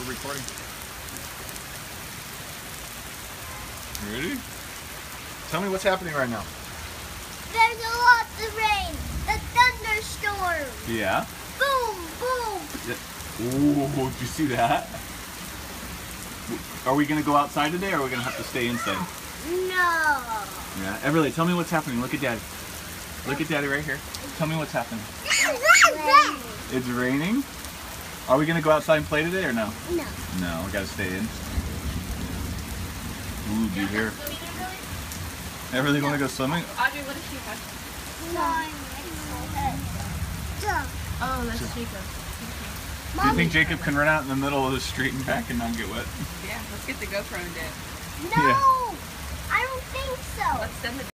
We're recording. Ready? Tell me what's happening right now. There's a lot of rain. A thunderstorm. Yeah. Boom, boom. Ooh, did you see that? Are we gonna go outside today, or are we gonna have to stay inside? No. Yeah. Everly, tell me what's happening. Look at Daddy. Look at Daddy right here. Tell me what's happening. Rain. It's raining. Are we gonna go outside and play today, or no? No. No, we gotta stay in. Ooh, do you hear? Everly wanna go swimming? Audrey, what what is she have? Oh, that's Jacob. Do you think Jacob can run out in the middle of the street and back and not get wet? Yeah, let's get the GoPro and do it. No. Yeah. I don't think so. Let's send the